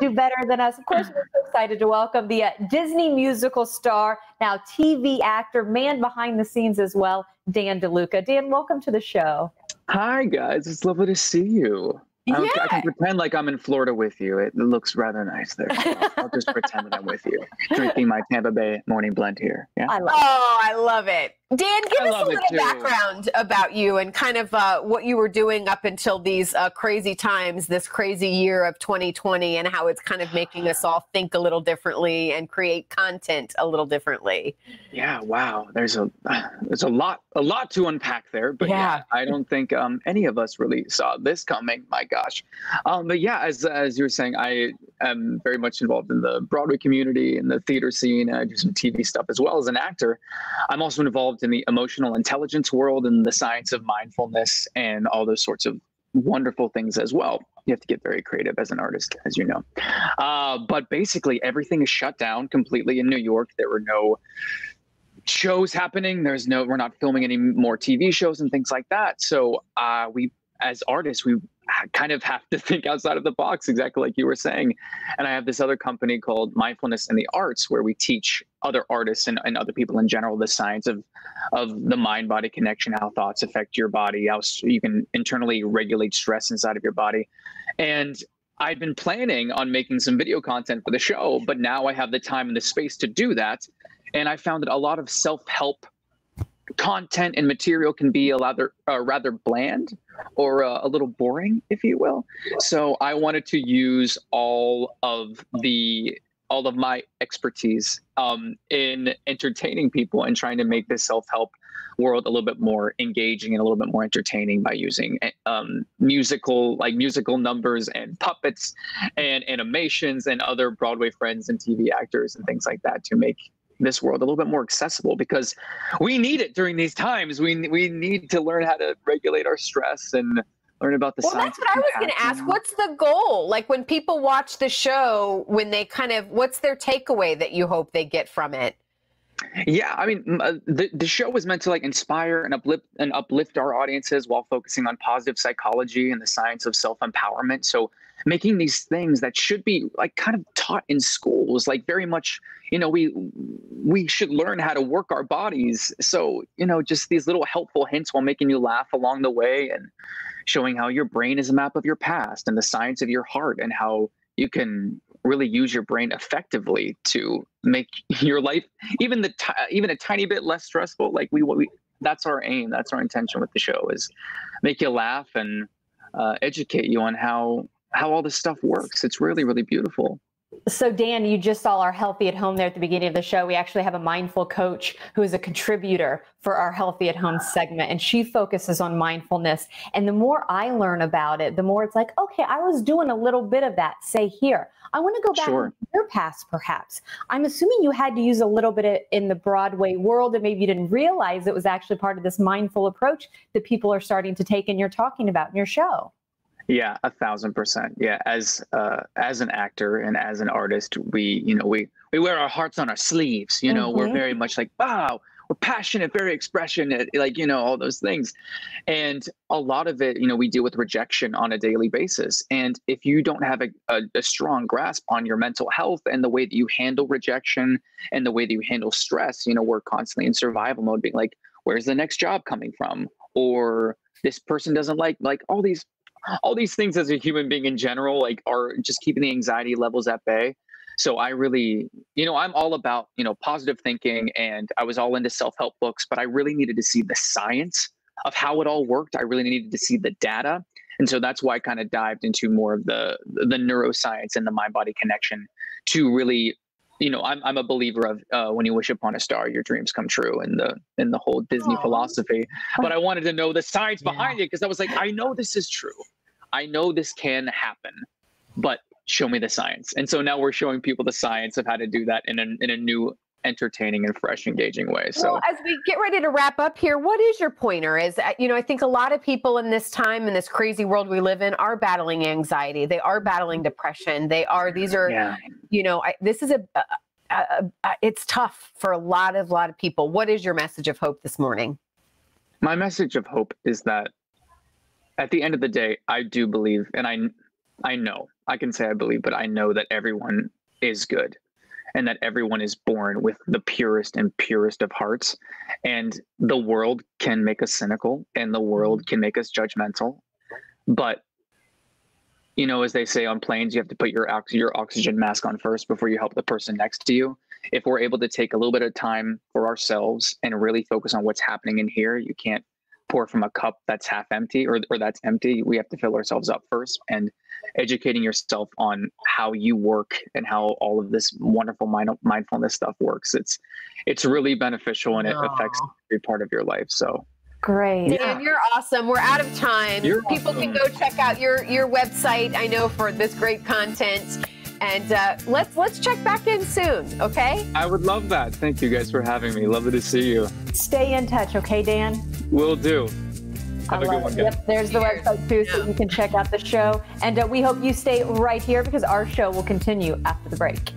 do better than us. Of course, we're so excited to welcome the uh, Disney musical star, now TV actor, man behind the scenes as well, Dan DeLuca. Dan, welcome to the show. Hi, guys. It's lovely to see you. I, Yeah. I can pretend like I'm in Florida with you. It looks rather nice there. I'll just pretend that I'm with you, drinking my Tampa Bay morning blend here. Yeah. I love Oh, I love it. Dan, give us a little background about you and kind of uh, what you were doing up until these uh, crazy times, this crazy year of 2020, and how it's kind of making us all think a little differently and create content a little differently. Yeah. Wow. There's a there's a lot a lot to unpack there, but yeah, Yeah. I don't think um, any of us really saw this coming. My gosh. Um, but yeah, as as you were saying, I am very much involved in the Broadway community and the theater scene. I do some TV stuff as well as an actor. I'm also involved in the emotional intelligence world and the science of mindfulness and all those sorts of wonderful things as well. You have to get very creative as an artist, as you know. Uh, but basically, everything is shut down completely in New York. There were no shows happening. There's no, we're not filming any more TV shows and things like that. So uh, we, as artists, we kind of have to think outside of the box, exactly like you were saying. And I have this other company called Mindfulness in the Arts, where we teach other artists and, and other people in general the science of of the mind body connection, how thoughts affect your body, how you can internally regulate stress inside of your body. And I'd been planning on making some video content for the show, but now I have the time and the space to do that. And I found that a lot of self help content and material can be a rather uh, rather bland or uh, a little boring, if you will. So I wanted to use all of the all of my expertise um, in entertaining people and trying to make this self help world a little bit more engaging and a little bit more entertaining by using um, musical like musical numbers and puppets and animations and other Broadway friends and TV actors and things like that to make this world a little bit more accessible because we need it during these times. We we need to learn how to regulate our stress and learn about the Well, science. that's what I was going to ask. What's the goal? Like when people watch the show, when they kind of, what's their takeaway that you hope they get from it? Yeah, I mean, uh, the the show was meant to like inspire and uplift and uplift our audiences while focusing on positive psychology and the science of self empowerment. So making these things that should be like kind of taught in schools, like very much, you know, we we should learn how to work our bodies. So you know, just these little helpful hints while making you laugh along the way and showing how your brain is a map of your past and the science of your heart and how you can really use your brain effectively to make your life even the ti- even a tiny bit less stressful. Like we, we that's our aim that's our intention with the show is make you laugh and uh, educate you on how how all this stuff works. It's really really beautiful So, Dan, you just saw our Healthy at Home there at the beginning of the show. We actually have a mindful coach who is a contributor for our Healthy at Home segment, and she focuses on mindfulness. And the more I learn about it, the more it's like, okay, I was doing a little bit of that, say here. I want to go back Sure. to your past, perhaps. I'm assuming you had to use a little bit of, in the Broadway world, and maybe you didn't realize it was actually part of this mindful approach that people are starting to take and you're talking about in your show. Yeah, a thousand percent. Yeah, as uh, as an actor and as an artist, we you know we we wear our hearts on our sleeves. You know, we're Mhm. very much like wow, we're passionate, very expressionate, like you know all those things, and a lot of it, you know, we deal with rejection on a daily basis. And if you don't have a, a, a strong grasp on your mental health and the way that you handle rejection and the way that you handle stress, you know, we're constantly in survival mode, being like, where's the next job coming from, or this person doesn't like like all these all these things as a human being in general like are just keeping the anxiety levels at bay. So i really you know i'm all about you know positive thinking and i was all into self-help books but i really needed to see the science of how it all worked. I really needed to see the data. And so that's why i kind of dived into more of the the neuroscience and the mind body connection to really you know i'm, I'm a believer of uh, when you wish upon a star your dreams come true and the in the whole disney Aw. philosophy. But i wanted to know the science Yeah. behind it because i was like i know this is true i know this can happen but show me the science and so now we're showing people the science of how to do that in a, in a new entertaining and fresh engaging way so well, as we get ready to wrap up here, what is your pointer? Is uh, you know, I think a lot of people in this time in this crazy world we live in are battling anxiety. They are battling depression. They are. These are. yeah You know, I, this is a. a, it's tough for a lot of a lot of people. What is your message of hope this morning? my message of hope is that at the end of the day i do believe and i i know I can say I believe, but I know that everyone is good and that everyone is born with the purest and purest of hearts. And the world can make us cynical and the world can make us judgmental. But you know, as they say on planes, you have to put your ox- your oxygen mask on first before you help the person next to you. If we're able to take a little bit of time for ourselves and really focus on what's happening in here, you can't pour from a cup that's half empty or, or that's empty. We have to fill ourselves up first. And educating yourself on how you work and how all of this wonderful mind- mindfulness stuff works. It's it's really beneficial and it affects every part of your life. So Great. Dan, yeah. you're awesome. We're out of time. You're People awesome. can go check out your your website. I know for this great content. And uh, let's let's check back in soon, okay? I would love that. Thank you guys for having me. Lovely to see you. Stay in touch, okay, Dan? Will do. Have I a good one, guys. Yep, there's the website too, so you can check out the show. And uh, we hope you stay right here because our show will continue after the break.